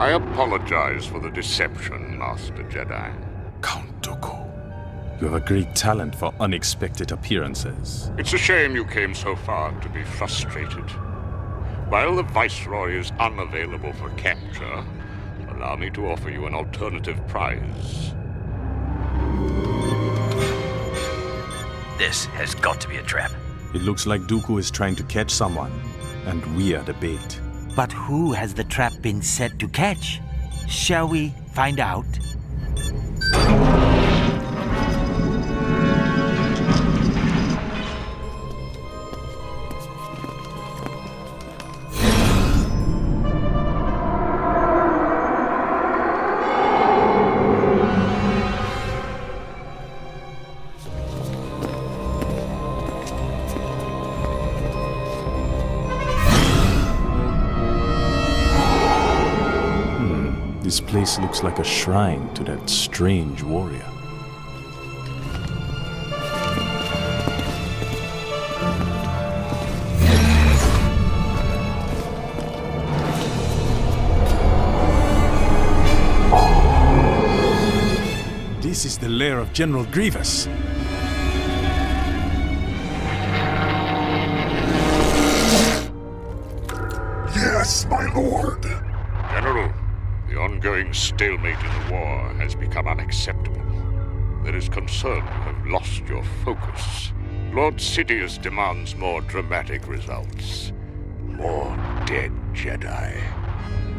I apologize for the deception, Master Jedi. Count Dooku. You have a great talent for unexpected appearances. It's a shame you came so far to be frustrated. While the Viceroy is unavailable for capture, allow me to offer you an alternative prize. This has got to be a trap. It looks like Dooku is trying to catch someone, and we are the bait. But who has the trap been set to catch? Shall we find out? This place looks like a shrine to that strange warrior. This is the lair of General Grievous. Yes, my lord. General, the ongoing stalemate in the war has become unacceptable. There is concern you have lost your focus. Lord Sidious demands more dramatic results. More dead Jedi.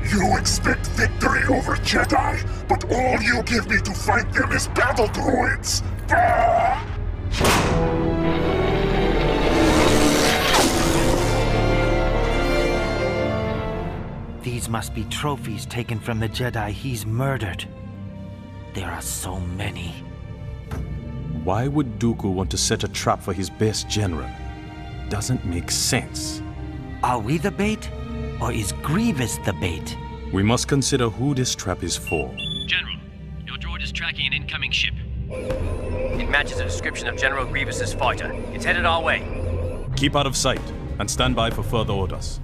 You expect victory over Jedi, but all you give me to fight them is battle droids. Ah! These must be trophies taken from the Jedi he's murdered. There are so many. Why would Dooku want to set a trap for his best general? Doesn't make sense. Are we the bait? Or is Grievous the bait? We must consider who this trap is for. General, your droid is tracking an incoming ship. It matches a description of General Grievous's fighter. It's headed our way. Keep out of sight and stand by for further orders.